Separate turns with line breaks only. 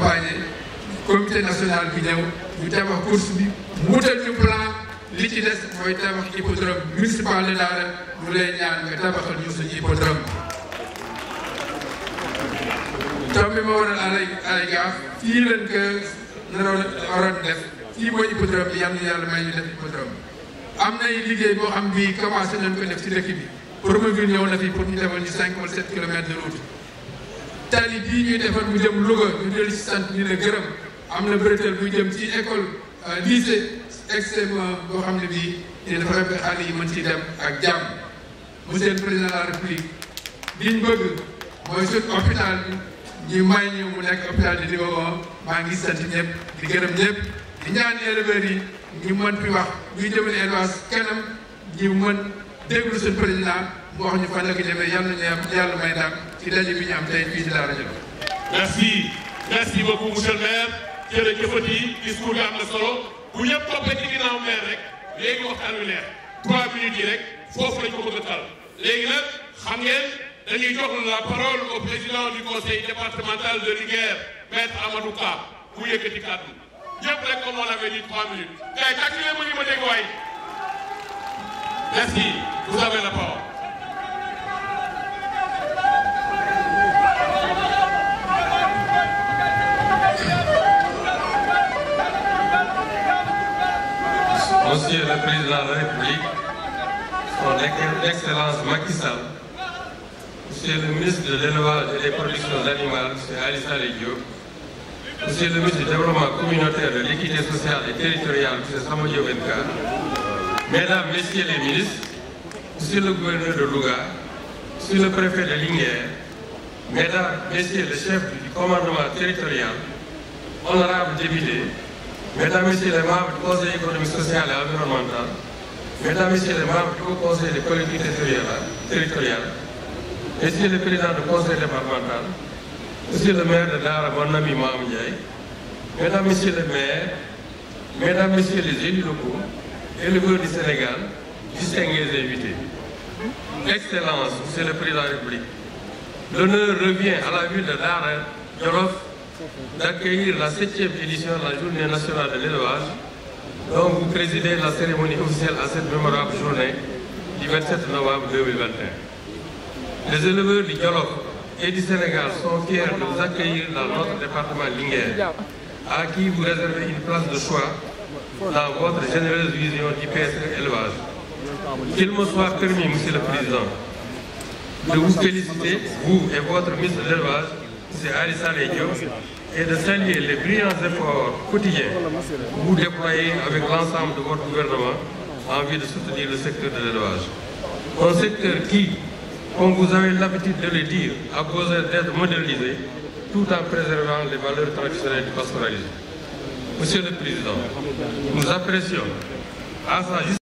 accompagner comité national bi ñëw ñu tabax course bi mu wutal ñu plan. Li ci des mooy tabax hippodrome municipal de Daara. Ñu lay ñaan nga tabaxal ñu suñu hippodrome. Tam bi ma waral alay ay gaaf. Fii lañ ko naroon waroon def. Fii mooy hippodrome bi yam na yàlla may ñu def hippodrome. Am nay liggéey boo xam bi commencé nañ ko def ci dëkk bi. Promoville ñëw na fi pour ñu defal de route. Tali bii ñuy defar bu jëm Louga ñu dellu si sant ñu la gërëm. Am na bretelle bu jëm ci école lycée extrêmement boo xam ne bii dina fexe ba xale yi mën ci dem ak jàmm. Monsieur le président de la république liñ bëgg mooy suñ hôpital bi ñu may ñu mu nekk hôpital de niveau un. Maa ngi sant ñëpp di gërëm ñëpp di ñaan éleveurs yi ñu fi wax ñuy jëmale élevage kanam ñu président mu
merci. Merci beaucoup monsieur le maire. Discours solo. Bu ci maire rek trois minutes la parole au président du conseil départemental de maître Amadou Ka ñëpp rek trois minutes merci vous avez la parole.
Monsieur le Président de la République, Son Excellence Macky Sall, Monsieur le ministre de l'Élevage et des Productions animales, M. Alissa Diop, Monsieur le ministre du Développement communautaire de l'équité sociale et territoriale, M. Samodio Venka, Mesdames, Messieurs les ministres, Monsieur le gouverneur de Louga, Monsieur le préfet de Linguère, Mesdames, Messieurs les chefs du commandement territorial, honorables députés, Mesdames, Messieurs les membres du Conseil économique, social et environnemental, Mesdames, Messieurs les membres du Conseil des collectivités territoriales, Messieurs le Président du Conseil départemental, Monsieur le maire de Dara, mon ami Ndiaye, Mesdames, Messieurs les maires, Mesdames, Messieurs les élus locaux, éleveurs du Sénégal, distingués invités. Excellence, Monsieur le Président de la République, l'honneur revient à la ville de Dara, Djolof, d'accueillir la 7e édition de la Journée nationale de l'élevage, dont vous présidez la cérémonie officielle à cette mémorable journée du 27 novembre 2021. Les éleveurs du Djolof et du Sénégal sont fiers de vous accueillir dans notre département Linguère, à qui vous réservez une place de choix dans votre généreuse vision du PSE élevage. Qu'il me soit permis, Monsieur le Président, de vous féliciter, vous et votre ministre de l'élevage, M. Alissa Diop, et de saluer les brillants efforts quotidiens que vous déployez avec l'ensemble de votre gouvernement en vue de soutenir le secteur de l'élevage. Un secteur qui, comme vous avez l'habitude de le dire, a besoin d'être modélisé tout en préservant les valeurs traditionnelles du pastoralisme. Monsieur le Président, nous apprécions à sa